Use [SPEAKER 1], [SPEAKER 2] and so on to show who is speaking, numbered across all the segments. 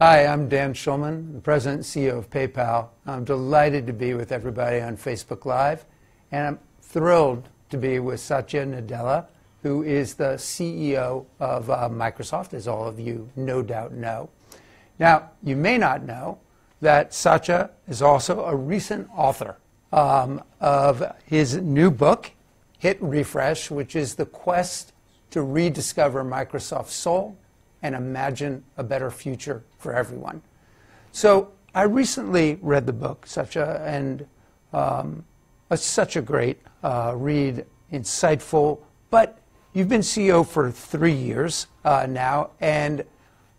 [SPEAKER 1] Hi, I'm Dan Schulman, President and CEO of PayPal. I'm delighted to be with everybody on Facebook Live, and I'm thrilled to be with Satya Nadella, who is the CEO of uh, Microsoft, as all of you no doubt know. Now, you may not know that Satya is also a recent author um, of his new book, Hit Refresh, which is the quest to rediscover Microsoft's soul and imagine a better future for everyone. So I recently read the book, such a, and um, it's such a great uh, read, insightful. But you've been CEO for three years uh, now, and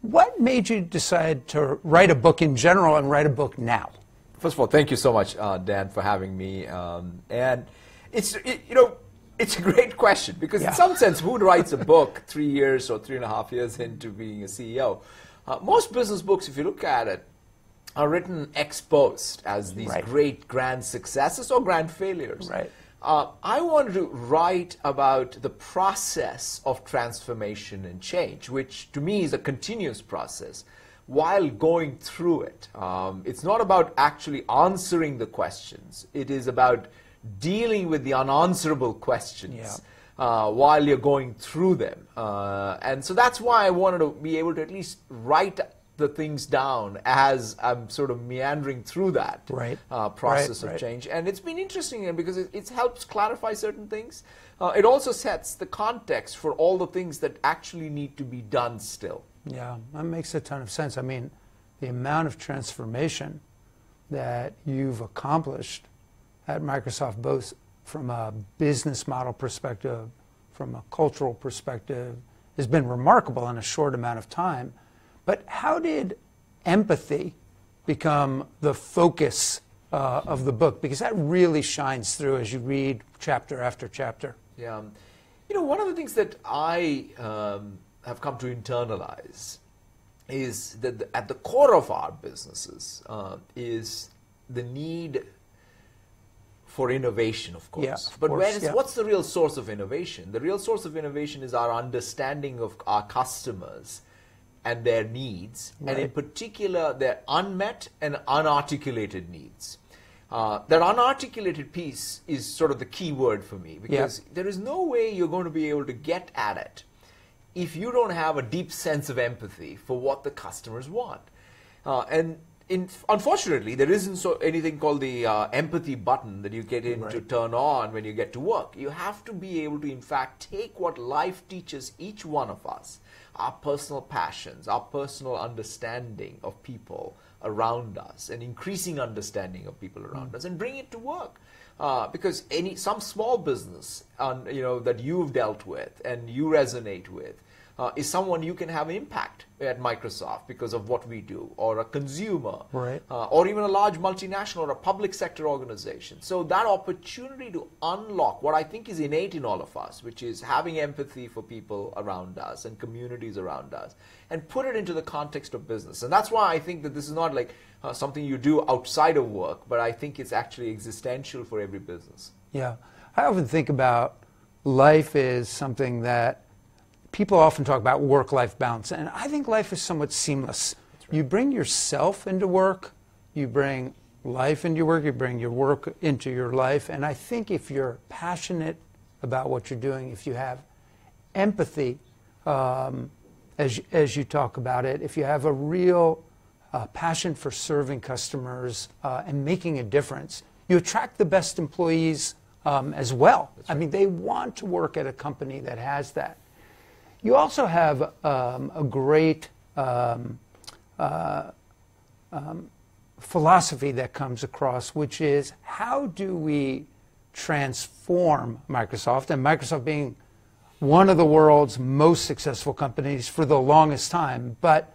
[SPEAKER 1] what made you decide to write a book in general and write a book now?
[SPEAKER 2] First of all, thank you so much, uh, Dan, for having me. Um, and it's it, you know it's a great question because yeah. in some sense, who writes a book three years or three and a half years into being a CEO? Uh, most business books, if you look at it, are written ex post as these right. great grand successes or grand failures.
[SPEAKER 1] Right.
[SPEAKER 2] Uh, I wanted to write about the process of transformation and change, which to me is a continuous process while going through it. Um, it's not about actually answering the questions, it is about dealing with the unanswerable questions. Yeah. Uh, while you're going through them. Uh, and so that's why I wanted to be able to at least write the things down as I'm sort of meandering through that
[SPEAKER 1] right.
[SPEAKER 2] uh, process
[SPEAKER 1] right,
[SPEAKER 2] of
[SPEAKER 1] right.
[SPEAKER 2] change. And it's been interesting because it, it helps clarify certain things. Uh, it also sets the context for all the things that actually need to be done still.
[SPEAKER 1] Yeah, that makes a ton of sense. I mean, the amount of transformation that you've accomplished at Microsoft, both from a business model perspective, from a cultural perspective, has been remarkable in a short amount of time. But how did empathy become the focus uh, of the book? Because that really shines through as you read chapter after chapter.
[SPEAKER 2] Yeah. You know, one of the things that I um, have come to internalize is that the, at the core of our businesses uh, is the need for innovation, of course.
[SPEAKER 1] Yeah,
[SPEAKER 2] of but
[SPEAKER 1] course, yeah.
[SPEAKER 2] what's the real source of innovation? The real source of innovation is our understanding of our customers and their needs, right. and in particular, their unmet and unarticulated needs. Uh, that unarticulated piece is sort of the key word for me because yeah. there is no way you're going to be able to get at it if you don't have a deep sense of empathy for what the customers want. Uh, and in, unfortunately, there isn't so anything called the uh, empathy button that you get in right. to turn on when you get to work. You have to be able to, in fact, take what life teaches each one of us, our personal passions, our personal understanding of people around us, an increasing understanding of people around mm. us, and bring it to work. Uh, because any some small business, um, you know, that you've dealt with and you resonate with, uh, is someone you can have an impact at Microsoft because of what we do, or a consumer,
[SPEAKER 1] right.
[SPEAKER 2] uh, or even a large multinational or a public sector organization. So that opportunity to unlock what I think is innate in all of us, which is having empathy for people around us and communities around us, and put it into the context of business. And that's why I think that this is not like uh, something you do outside of work, but I think it's actually existential for every business.
[SPEAKER 1] Yeah, I often think about life is something that people often talk about work life balance, and I think life is somewhat seamless. Right. You bring yourself into work, you bring life into your work, you bring your work into your life, and I think if you're passionate about what you're doing, if you have empathy, um, as, as you talk about it, if you have a real uh, passion for serving customers uh, and making a difference, you attract the best employees um, as well. Right. I mean, they want to work at a company that has that. You also have um, a great um, uh, um, philosophy that comes across, which is how do we transform Microsoft, and Microsoft being one of the world's most successful companies for the longest time, but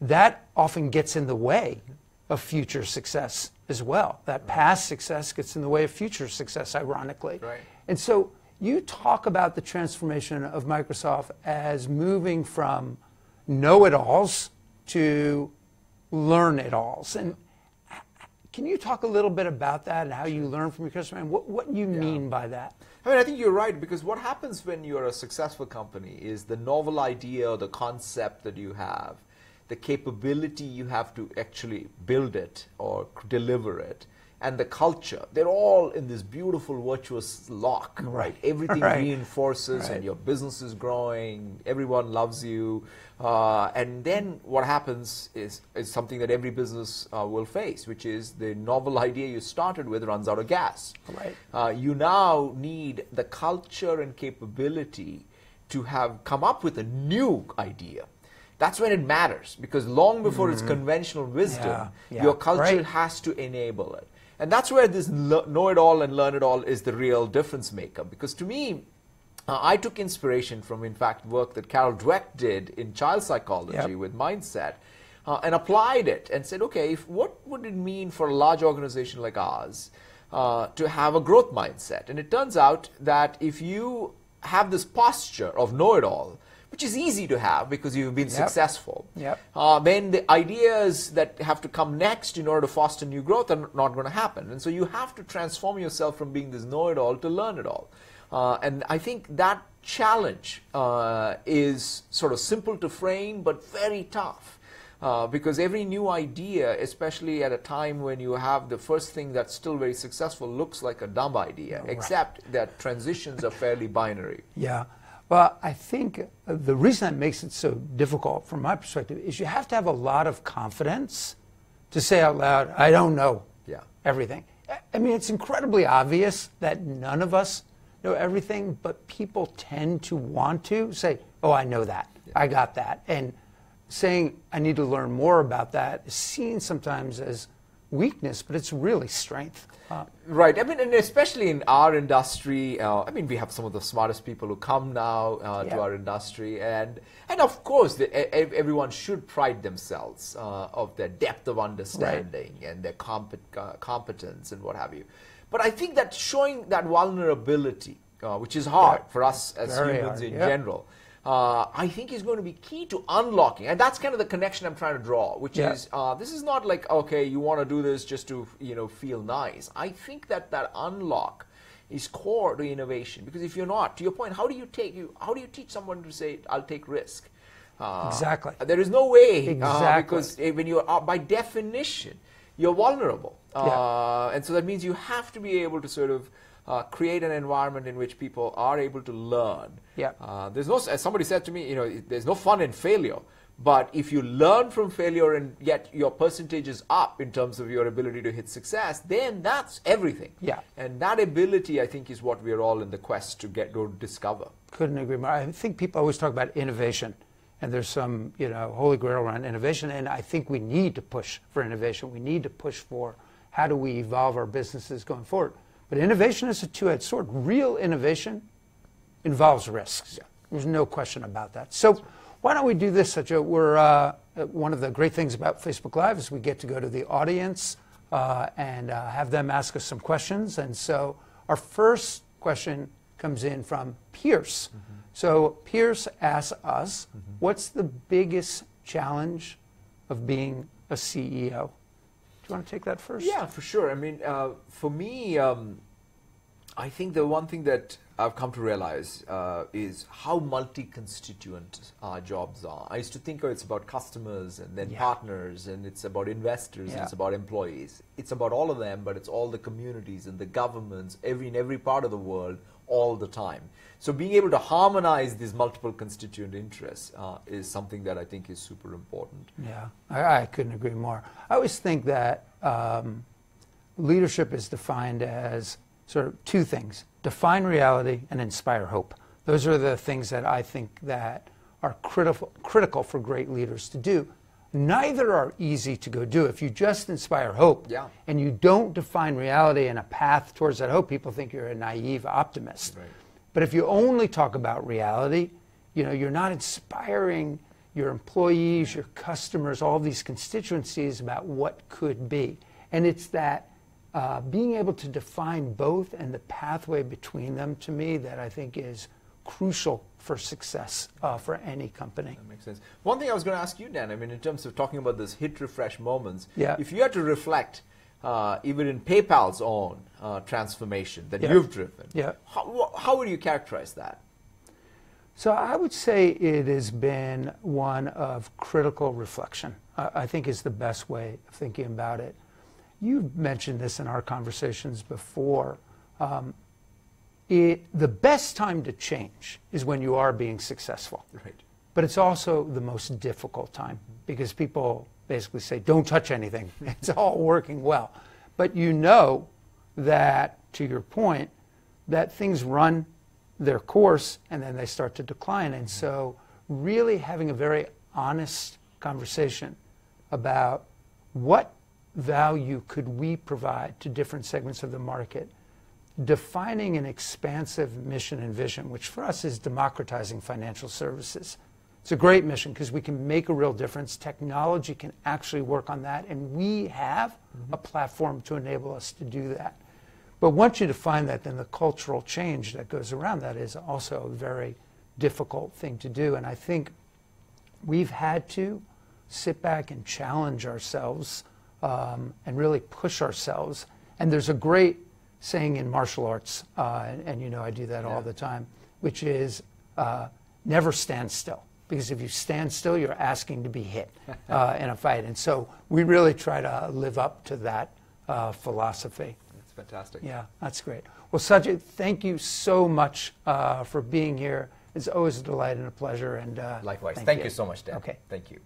[SPEAKER 1] that often gets in the way of future success as well. That past success gets in the way of future success, ironically.
[SPEAKER 2] Right.
[SPEAKER 1] And so you talk about the transformation of Microsoft as moving from know it alls to learn it alls. And can you talk a little bit about that and how you learn from your customer and what, what you yeah. mean by that?
[SPEAKER 2] I mean, I think you're right because what happens when you're a successful company is the novel idea or the concept that you have the capability you have to actually build it or deliver it, and the culture. They're all in this beautiful virtuous lock, right?
[SPEAKER 1] Right.
[SPEAKER 2] Everything
[SPEAKER 1] Right.
[SPEAKER 2] reinforces,
[SPEAKER 1] Right.
[SPEAKER 2] and your business is growing. Everyone loves you, uh, and then what happens is is something that every business uh, will face, which is the novel idea you started with runs out of gas.
[SPEAKER 1] Right.
[SPEAKER 2] Uh, you now need the culture and capability to have come up with a new idea. That's when it matters because long before it's conventional wisdom,
[SPEAKER 1] Mm-hmm. Yeah, yeah,
[SPEAKER 2] your culture
[SPEAKER 1] right.
[SPEAKER 2] has to enable it. And that's where this know it all and learn it all is the real difference maker. Because to me, uh, I took inspiration from, in fact, work that Carol Dweck did in child psychology
[SPEAKER 1] Yep.
[SPEAKER 2] with mindset uh, and applied it and said, okay, if, what would it mean for a large organization like ours uh, to have a growth mindset? And it turns out that if you have this posture of know it all, which is easy to have because you've been successful,
[SPEAKER 1] Yep.
[SPEAKER 2] uh, then the ideas that have to come next in order to foster new growth are not going to happen. And so you have to transform yourself from being this know it all to learn it all. Uh, and I think that challenge uh, is sort of simple to frame but very tough. Uh, because every new idea, especially at a time when you have the first thing that's still very successful, looks like a dumb idea, except that transitions are fairly binary.
[SPEAKER 1] Yeah. Well, I think uh, the reason that makes it so difficult from my perspective is you have to have a lot of confidence to say out loud, I don't know
[SPEAKER 2] Yeah.
[SPEAKER 1] everything. I- I mean, it's incredibly obvious that none of us know everything, but people tend to want to say, oh, I know that. I got that. And saying, I need to learn more about that is seen sometimes as weakness, but it's really strength. Uh,
[SPEAKER 2] Right. I mean, and especially in our industry, uh, I mean, we have some of the smartest people who come now uh,
[SPEAKER 1] Yeah.
[SPEAKER 2] to our industry, and and of course, the, everyone should pride themselves uh, of their depth of understanding and their compet- uh, competence and what have you. But I think that showing that vulnerability, uh, which is hard
[SPEAKER 1] Yeah.
[SPEAKER 2] for us as
[SPEAKER 1] Very
[SPEAKER 2] humans
[SPEAKER 1] hard,
[SPEAKER 2] in
[SPEAKER 1] yeah.
[SPEAKER 2] general. Uh, I think is going to be key to unlocking, and that's kind of the connection I'm trying to draw, which
[SPEAKER 1] Yeah.
[SPEAKER 2] is uh, this is not like okay, you want to do this just to you know feel nice. I think that that unlock is core to innovation because if you're not, to your point, how do you take you? How do you teach someone to say I'll take risk? Uh,
[SPEAKER 1] Exactly.
[SPEAKER 2] There is no way uh,
[SPEAKER 1] Exactly.
[SPEAKER 2] because eh, when you are by definition you're vulnerable, uh, and so that means you have to be able to sort of. Uh, create an environment in which people are able to learn.
[SPEAKER 1] Yeah.
[SPEAKER 2] Uh, there's no, as somebody said to me, you know, there's no fun in failure. But if you learn from failure and yet your percentage is up in terms of your ability to hit success, then that's everything.
[SPEAKER 1] Yeah.
[SPEAKER 2] And that ability, I think, is what we're all in the quest to get to discover.
[SPEAKER 1] Couldn't agree more. I think people always talk about innovation, and there's some, you know, holy grail around innovation, and I think we need to push for innovation. We need to push for how do we evolve our businesses going forward. But innovation is a two-edged sword. Real innovation involves risks.
[SPEAKER 2] Yeah.
[SPEAKER 1] There's no question about that. So why don't we do this, Satya? We're uh, one of the great things about Facebook Live is we get to go to the audience uh, and uh, have them ask us some questions. And so our first question comes in from Pierce. So Pierce asks us, "What's the biggest challenge of being a CEO?" You want to take that first?
[SPEAKER 2] Yeah, for sure. I mean, uh, for me, um, I think the one thing that I've come to realize uh, is how multi-constituent our jobs are. I used to think oh, it's about customers and then
[SPEAKER 1] Yeah.
[SPEAKER 2] partners, and it's about investors, and it's about employees. It's about all of them, but it's all the communities and the governments, every in every part of the world, all the time. So being able to harmonize these multiple constituent interests uh, is something that I think is super important.
[SPEAKER 1] Yeah, I, I couldn't agree more. I always think that um, leadership is defined as sort of two things: define reality and inspire hope. Those are the things that I think that are critical critical for great leaders to do. Neither are easy to go do. If you just inspire hope
[SPEAKER 2] Yeah.
[SPEAKER 1] and you don't define reality and a path towards that hope, people think you're a naive optimist.
[SPEAKER 2] Right.
[SPEAKER 1] But if you only talk about reality, you know, you're not inspiring your employees, your customers, all these constituencies about what could be. And it's that uh, being able to define both and the pathway between them to me that I think is crucial for success uh, for any company.
[SPEAKER 2] That makes sense. One thing I was going to ask you, Dan, I mean, in terms of talking about this hit refresh moments,
[SPEAKER 1] Yeah.
[SPEAKER 2] if you had to reflect, uh, even in PayPal's own uh, transformation that
[SPEAKER 1] Yeah.
[SPEAKER 2] you've driven,
[SPEAKER 1] Yeah.
[SPEAKER 2] how, how would you characterize that?
[SPEAKER 1] So I would say it has been one of critical reflection. I I think is the best way of thinking about it. You've mentioned this in our conversations before. Um, it, the best time to change is when you are being successful.
[SPEAKER 2] Right.
[SPEAKER 1] But it's also the most difficult time because people basically say, don't touch anything. It's all working well. But you know that, to your point, that things run their course and then they start to decline. And so, really having a very honest conversation about what value could we provide to different segments of the market, defining an expansive mission and vision, which for us is democratizing financial services. It's a great mission because we can make a real difference. Technology can actually work on that, and we have a mm-hmm. platform to enable us to do that. But once you define that, then the cultural change that goes around that is also a very difficult thing to do. And I think we've had to sit back and challenge ourselves um, and really push ourselves. And there's a great saying in martial arts, uh, and, and, you know I do that all the time, which is uh, never stand still. Because if you stand still, you're asking to be hit uh, in a fight. And so we really try to live up to that uh, philosophy.
[SPEAKER 2] That's fantastic.
[SPEAKER 1] Yeah, that's great. Well, Satya, thank you so much uh, for being here. It's always a delight and a pleasure. And uh,
[SPEAKER 2] Likewise. Thank,
[SPEAKER 1] you.
[SPEAKER 2] you. so much, Dan.
[SPEAKER 1] Okay.
[SPEAKER 2] Thank you.